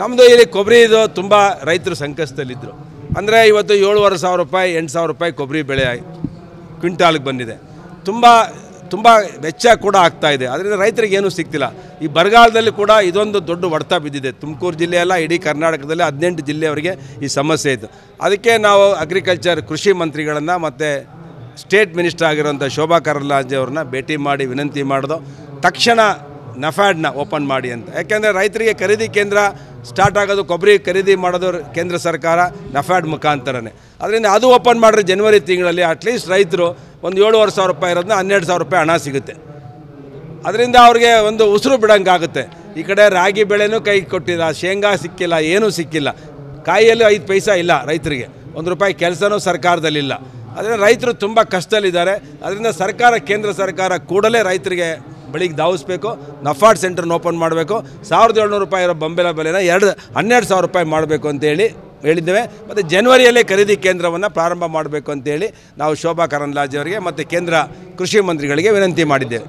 ನಮ್ಮದು ಇಲ್ಲಿ ಕೊಬ್ಬರಿ ಇದು ತುಂಬ ರೈತರು ಸಂಕಷ್ಟದಲ್ಲಿದ್ದರು ಅಂದರೆ ಇವತ್ತು ಏಳುವರೆ ಸಾವಿರ ರೂಪಾಯಿ, ಎಂಟು ಸಾವಿರ ರೂಪಾಯಿ ಕೊಬ್ಬರಿ ಬೆಳೆ ಕ್ವಿಂಟಾಲ್ಗೆ ಬಂದಿದೆ. ತುಂಬ ತುಂಬ ವೆಚ್ಚ ಕೂಡ ಆಗ್ತಾ ಇದೆ. ಅದರಿಂದ ರೈತರಿಗೆ ಏನೂ ಸಿಗ್ತಿಲ್ಲ. ಈ ಬರಗಾಲದಲ್ಲಿ ಕೂಡ ಇದೊಂದು ದೊಡ್ಡ ಹೊಡೆತ ಬಿದ್ದಿದೆ. ತುಮಕೂರು ಜಿಲ್ಲೆಯಲ್ಲ, ಇಡೀ ಕರ್ನಾಟಕದಲ್ಲಿ ಹದಿನೆಂಟು ಜಿಲ್ಲೆಯವರಿಗೆ ಈ ಸಮಸ್ಯೆ ಇತ್ತು. ಅದಕ್ಕೆ ನಾವು ಅಗ್ರಿಕಲ್ಚರ್ ಕೃಷಿ ಮಂತ್ರಿಗಳನ್ನು ಮತ್ತು ಸ್ಟೇಟ್ ಮಿನಿಸ್ಟರ್ ಆಗಿರುವಂಥ ಶೋಭಾ ಕರಂದ್ಲಾಜೆ ಅವ್ರನ್ನ ಭೇಟಿ ಮಾಡಿ ವಿನಂತಿ ಮಾಡಿದೋ, ತಕ್ಷಣ ನಫ್ಯಾಡ್ನ ಓಪನ್ ಮಾಡಿ ಅಂತ. ಯಾಕೆಂದರೆ ರೈತರಿಗೆ ಖರೀದಿ ಕೇಂದ್ರ ಸ್ಟಾರ್ಟ್ ಆಗೋದು, ಕೊಬ್ಬರಿ ಖರೀದಿ ಮಾಡೋದು ಕೇಂದ್ರ ಸರ್ಕಾರ ನಫ್ಯಾಡ್ ಮುಖಾಂತರನೇ. ಅದರಿಂದ ಅದು ಓಪನ್ ಮಾಡಿದ್ರೆ ಜನವರಿ ತಿಂಗಳಲ್ಲಿ ಅಟ್ಲೀಸ್ಟ್ ರೈತರು ಒಂದು ಏಳುವರೆ ಸಾವಿರ ರೂಪಾಯಿ ಇರೋದನ್ನ ಹನ್ನೆರಡು ಸಾವಿರ ರೂಪಾಯಿ ಹಣ ಸಿಗುತ್ತೆ. ಅದರಿಂದ ಅವ್ರಿಗೆ ಒಂದು ಉಸಿರು ಬಿಡೋಂಗಾಗುತ್ತೆ. ಈ ಕಡೆ ರಾಗಿ ಬೆಳೆನೂ ಕೈ ಕೊಟ್ಟಿಲ್ಲ, ಶೇಂಗಾ ಸಿಕ್ಕಿಲ್ಲ, ಏನೂ ಸಿಕ್ಕಿಲ್ಲ. ಕಾಯಿಯಲ್ಲೂ ಐದು ಪೈಸ ಇಲ್ಲ ರೈತರಿಗೆ. ಒಂದು ರೂಪಾಯಿ ಕೆಲಸನೂ ಸರ್ಕಾರದಲ್ಲಿಲ್ಲ. ಅದರಿಂದ ರೈತರು ತುಂಬ ಕಷ್ಟದಲ್ಲಿದ್ದಾರೆ. ಅದರಿಂದ ಸರ್ಕಾರ, ಕೇಂದ್ರ ಸರ್ಕಾರ ಕೂಡಲೇ ರೈತರಿಗೆ ಬಳಿಗೆ ಧಾವಿಸ್ಬೇಕು ನಫಾಡ್ ಸೆಂಟರ್ನ ಓಪನ್ ಮಾಡಬೇಕು. ಸಾವಿರದ ಏಳ್ನೂರು ರೂಪಾಯಿ ಇರೋ ಬಂಬೆಲ ಬೆಲೆನ ಎರಡು, ಹನ್ನೆರಡು ಸಾವಿರ ರೂಪಾಯಿ ಮಾಡಬೇಕು ಅಂತೇಳಿ ಹೇಳಿದ್ದೇವೆ. ಮತ್ತು ಜನವರಿಯಲ್ಲೇ ಖರೀದಿ ಕೇಂದ್ರವನ್ನು ಪ್ರಾರಂಭ ಮಾಡಬೇಕು ಅಂತೇಳಿ ನಾವು ಶೋಭಾ ಕರಂದ್ಲಾಜೆ ಅವರಿಗೆ ಮತ್ತು ಕೇಂದ್ರ ಕೃಷಿ ಮಂತ್ರಿಗಳಿಗೆ ವಿನಂತಿ ಮಾಡಿದ್ದೇವೆ.